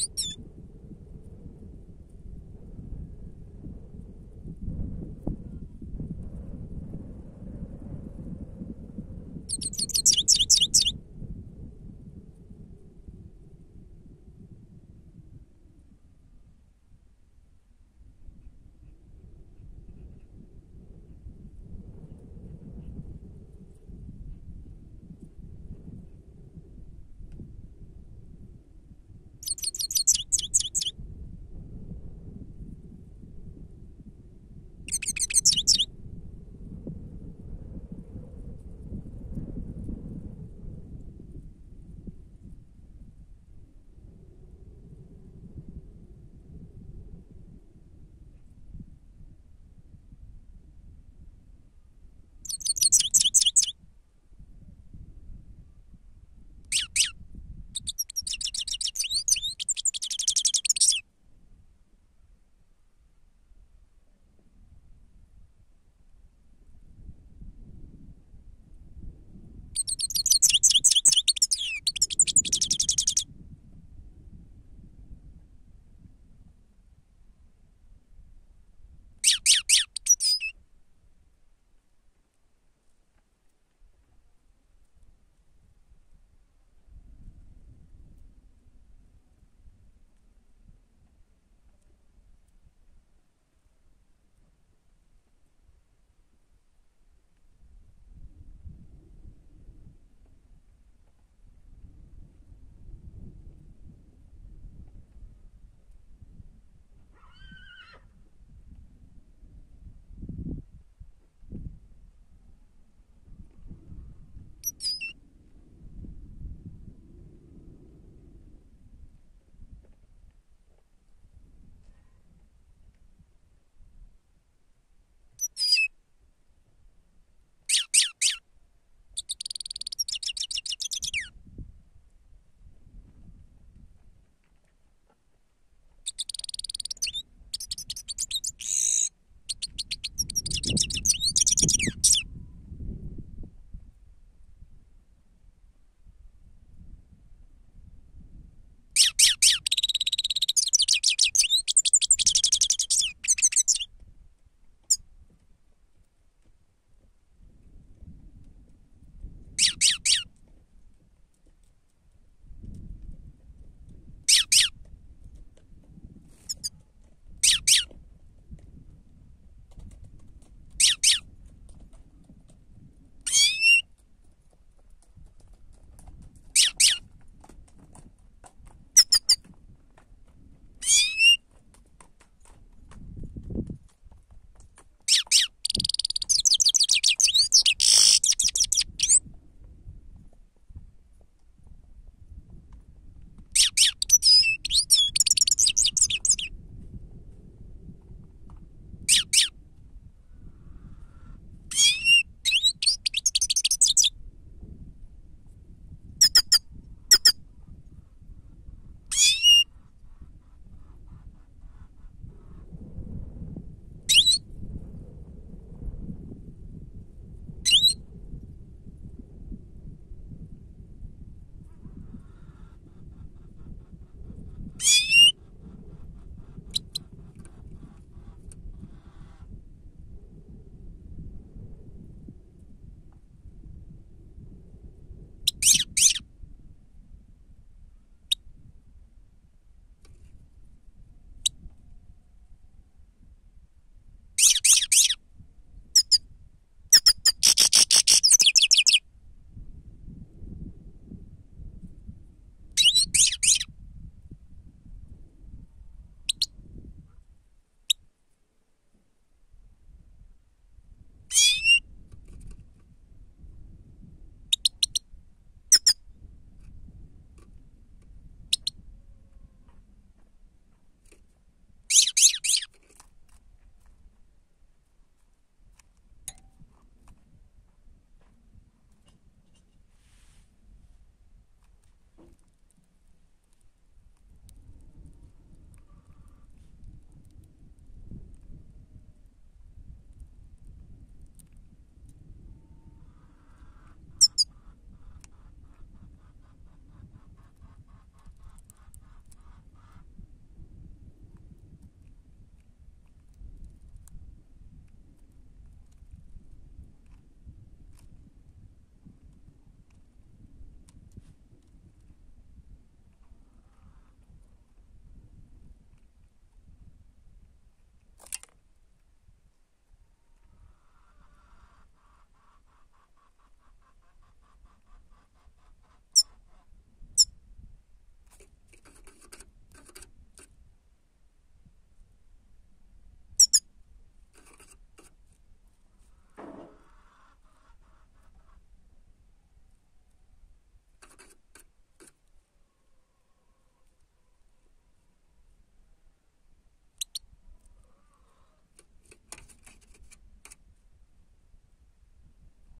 you